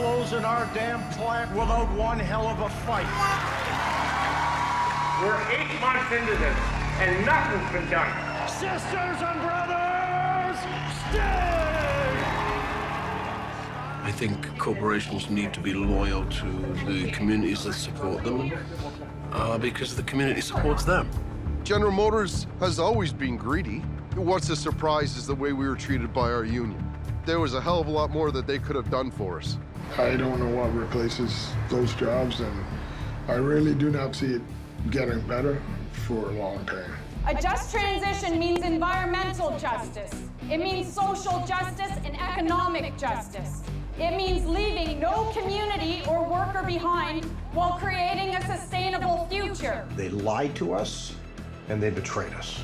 closing our damn plant without one hell of a fight. We're eight months into this, and nothing's been done. Sisters and brothers, stay! I think corporations need to be loyal to the communities that support them uh, because the community supports them. General Motors has always been greedy. What's a surprise is the way we were treated by our union. There was a hell of a lot more that they could have done for us. I don't know what replaces those jobs, and I really do not see it getting better for a long time. A just transition means environmental justice. It means social justice and economic justice. It means leaving no community or worker behind while creating a sustainable future. They lied to us and they betrayed us.